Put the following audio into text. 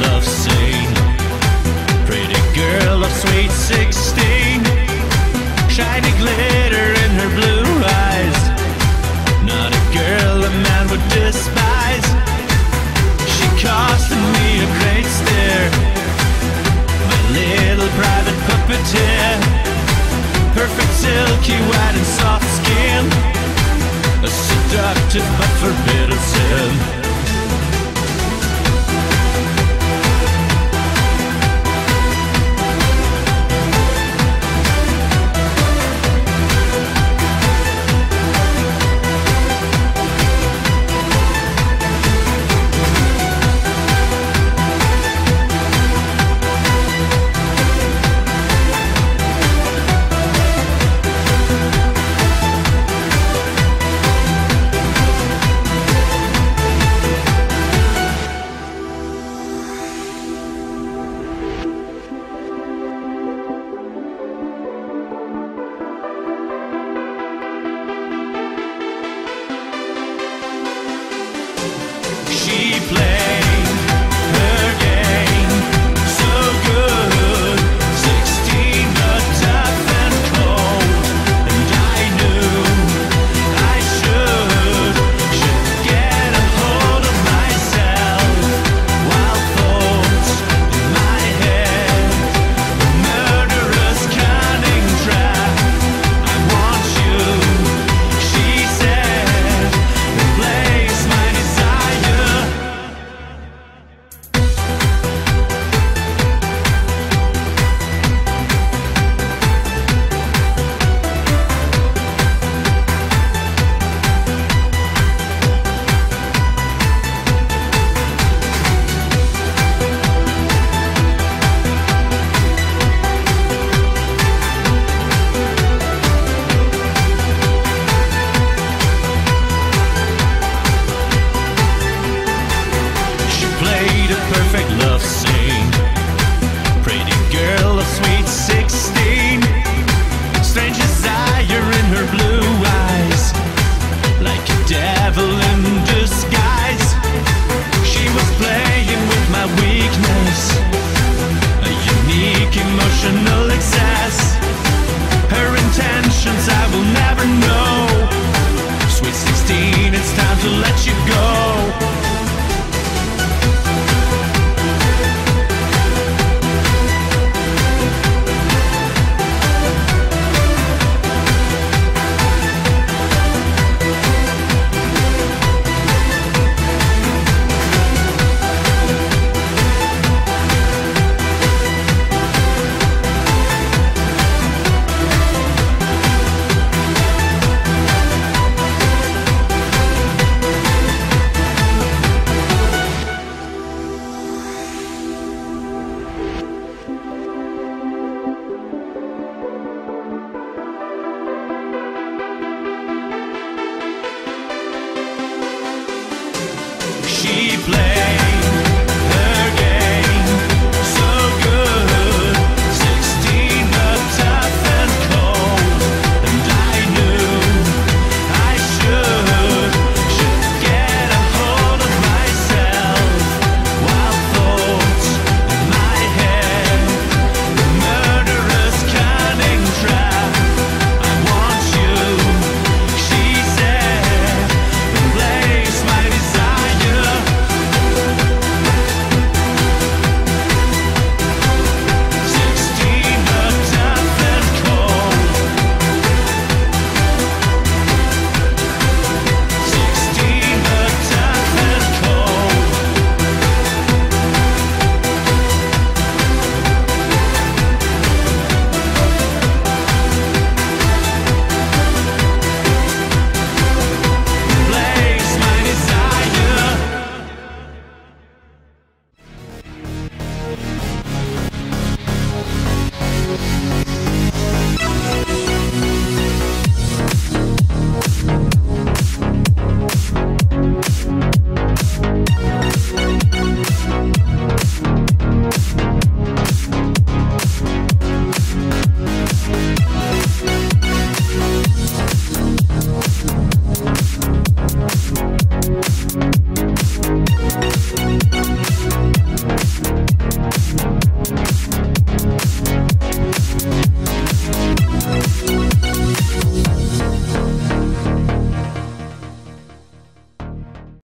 love scene. Pretty girl of sweet 16, shiny glitter in her blue eyes. Not a girl a man would despise. She costed me a great stare. My little private puppeteer, perfect silky white and soft skin. A seductive but forbidden sin. play. play.